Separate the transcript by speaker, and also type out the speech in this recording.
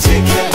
Speaker 1: ticket.